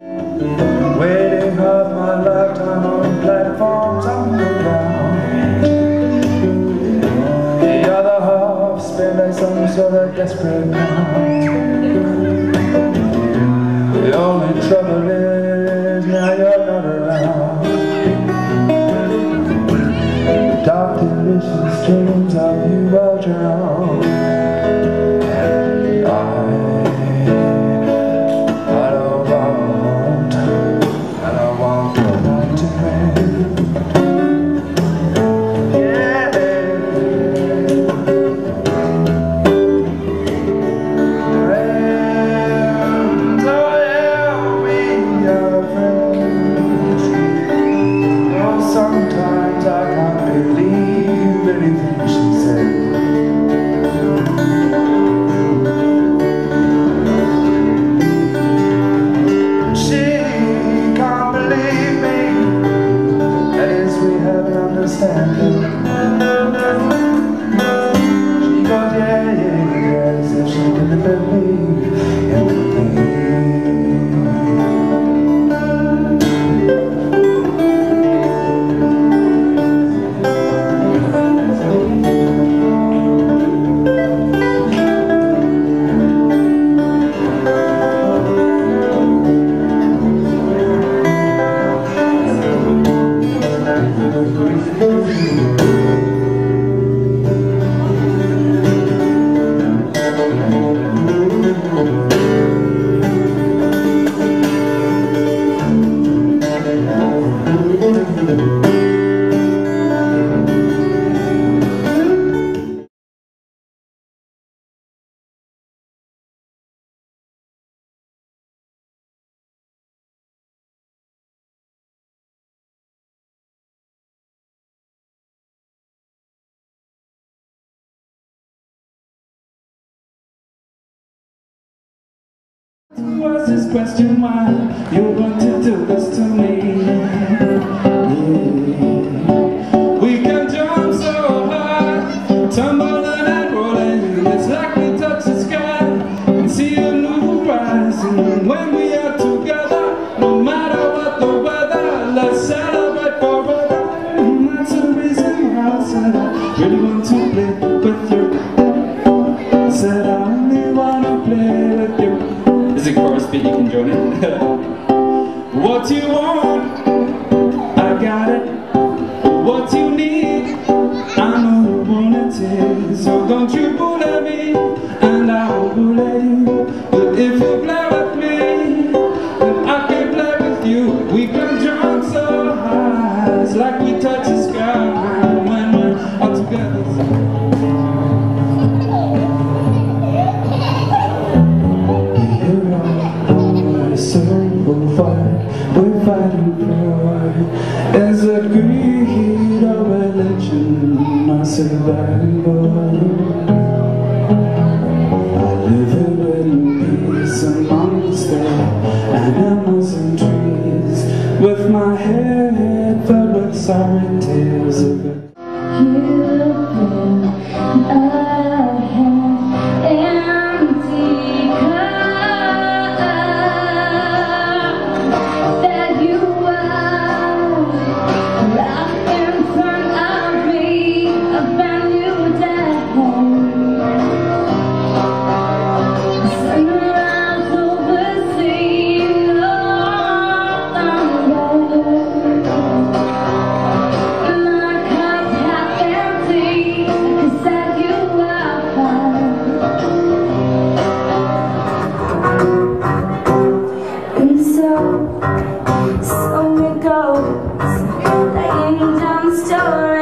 Waiting half my lifetime on platforms underground. The other half spent like some sort of desperate pound. The only trouble is an Was this question why you want to do this to me? Yeah. what you want, I got it. What you need, I know you want it. So don't you bully me, and I won't bully you. But if you play with me, then I can play with you. We can jump so high, it's like I live in peace amongst animals and trees, with my head filled with sorrow done.